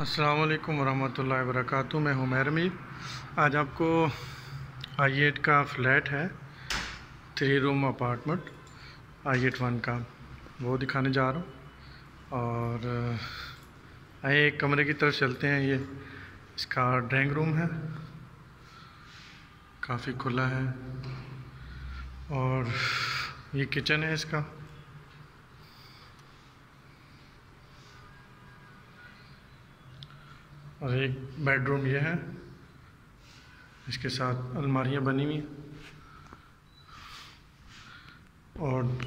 असलकम वरहमल वरक मैं हूँ महरमीर आज आपको आई एट का फ्लैट है three room apartment I eight one का। वो दिखाने जा रहा हूँ। और आए एक कमरे की तरफ़ चलते हैं। ये इसका ड्राइंग रूम है। काफ़ी खुला है। और ये किचन है इसका। और एक बेडरूम ये है। इसके साथ अलमारियाँ बनी हुई। और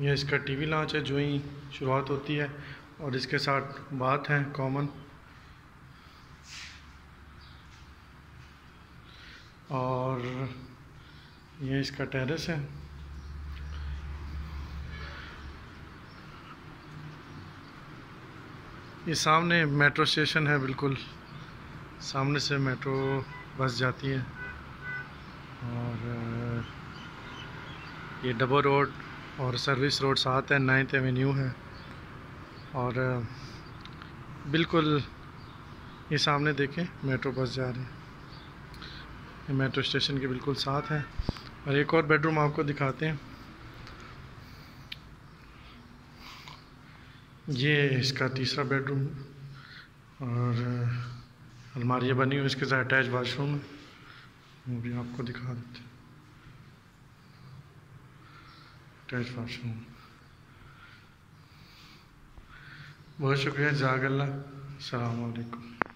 ये इसका टीवी लॉन्च है, जो ही शुरुआत होती है। और इसके साथ बात है कॉमन और ये इसका टेरेस है। ये सामने मेट्रो स्टेशन है बिल्कुल। सामने से मेट्रो बस जाती है। और, ये डबल रोड और सर्विस रोड साथ है, नाइन्थ एवेन्यू है। और, बिल्कुल ये सामने देखें, मेट्रो बस जा रही है। ये मेट्रो स्टेशन के बिल्कुल साथ है। और एक और बेडरूम आपको दिखाते हैं। ये इसका तीसरा बेडरूम और अलमारियाँ बनी हुई इसके साथ अटैच वाशरूम है। वो भी आपको दिखा देते अटैच वाशरूम बहुत शुक्रिया जागल्ला अलकुम